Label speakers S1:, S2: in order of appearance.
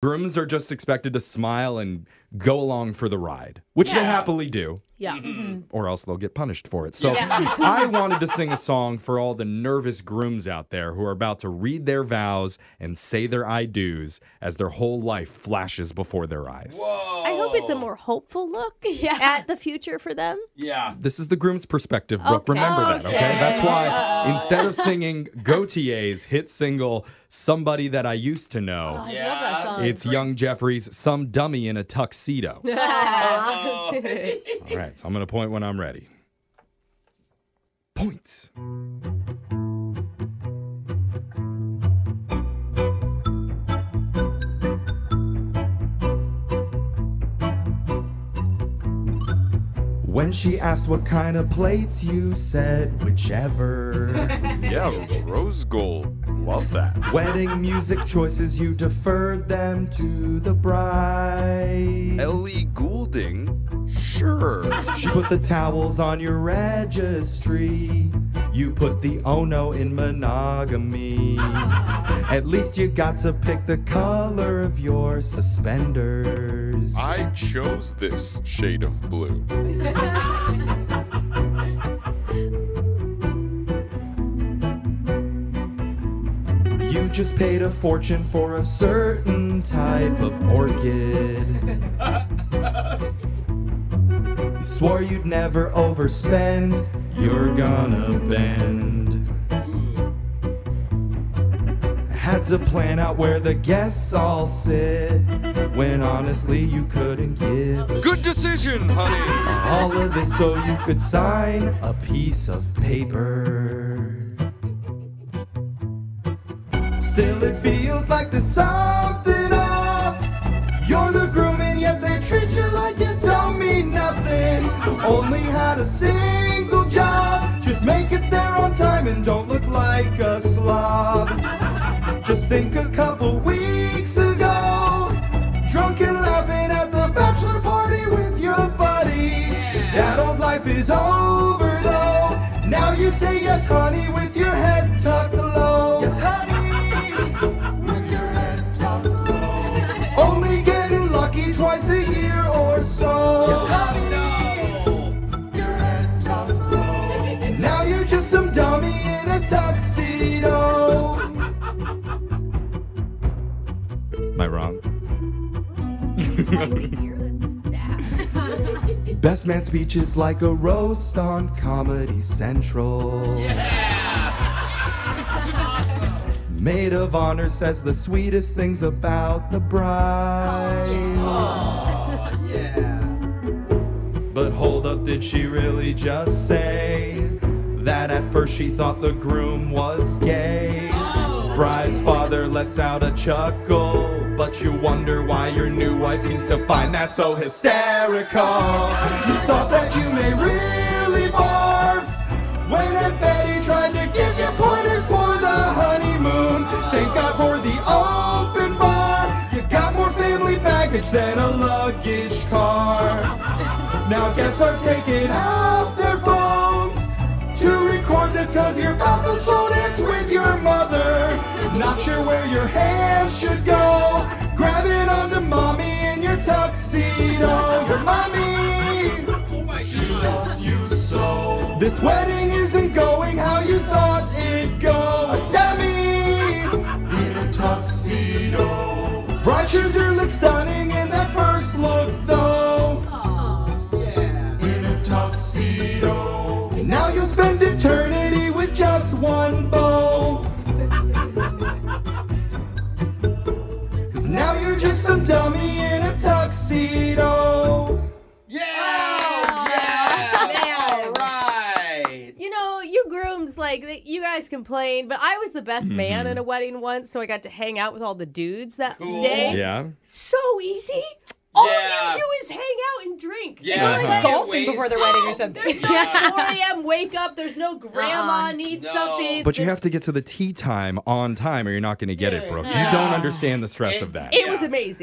S1: Grooms are just expected to smile and go along for the ride, which they happily do,
S2: Yeah. Mm-hmm. Mm-hmm.
S1: or else they'll get punished for it. So I wanted to sing a song for all the nervous grooms out there who are about to read their vows and say their I do's as their whole life flashes before their eyes.
S3: I hope it's a more hopeful look
S2: Yeah.
S3: at the future for them.
S4: Yeah.
S1: This is the groom's perspective, Brooke.
S3: Okay.
S1: Remember that, okay?
S2: Okay.
S1: That's why instead of singing Gotye's hit single, Somebody That I Used to Know,
S3: I love that song.
S1: it's Young Jeffrey's Some Dummy in a Tuxedo. All right, so I'm going to point when I'm ready. Points. When she asked what kind of plates, you said whichever.
S5: Yeah, rose gold. Love that.
S1: Wedding music choices, you deferred them to the bride.
S5: Ellie Goulding? Sure.
S1: She put the towels on your registry. You put the oh no in monogamy. At least you got to pick the color of your suspenders.
S5: I chose this shade of blue.
S1: just paid a fortune for a certain type of orchid. You swore you'd never overspend. You're gonna bend. Had to plan out where the guests all sit. When honestly you couldn't give a
S5: Good decision, honey.
S1: all of this so you could sign a piece of paper. Still, it feels like there's something off. You're the groom, and yet they treat you like you don't mean nothing. Only had a single job. Just make it there on time and don't look like a slob. Just think a couple weeks ago, drunk and laughing at the bachelor party with your buddies. That old life is over though. Now you say yes, honey, with your head twice a year or so. Yes, honey, your head tucked low. And now you're just some dummy in a tuxedo. Am I wrong?
S3: Twice a year, that's so sad.
S1: Best man speech is like a roast on Comedy Central. Maid of honor says the sweetest things about the bride.
S4: Oh, yeah.
S1: But hold up, did she really just say that at first she thought the groom was gay? Oh. Bride's father lets out a chuckle, but you wonder why your new wife seems to find that so hysterical. You thought that you may really barf than a luggage car. Now guests are taking out their phones to record this cause you're about to slow dance with your mother. Not sure where your hands should go. Grab Grabbing onto mommy in your tuxedo. Your mommy, she loves you so. This wedding isn't going how you thought it'd go. A dummy in a tuxedo. Bride sure do look stunning in that first look though
S4: Yeah.
S1: in a tuxedo. Now you'll spend eternity with just one bow. Cause now you're just some dummy in a tuxedo.
S4: Yeah. Yeah. All right.
S3: You know, you grooms, like, you guys complain, but I was the best man
S1: Mm-hmm.
S3: in a wedding once, so I got to hang out with all the dudes that
S4: Cool.
S3: day.
S1: Yeah.
S3: So easy. All
S4: Yeah.
S3: you do is hang out and drink.
S4: Yeah.
S3: You know,
S1: Uh-huh.
S2: Golfing
S4: Ways-
S2: before the wedding or something.
S3: There's no 4 a.m. wake up. There's no grandma
S2: Uh-uh.
S3: needs
S4: No.
S3: something.
S1: But you have to get to the tee time on time or you're not going to get it,
S3: Dude.
S1: Brooke. You don't understand the stress
S4: It-
S1: of that.
S3: It
S4: Yeah.
S3: was amazing.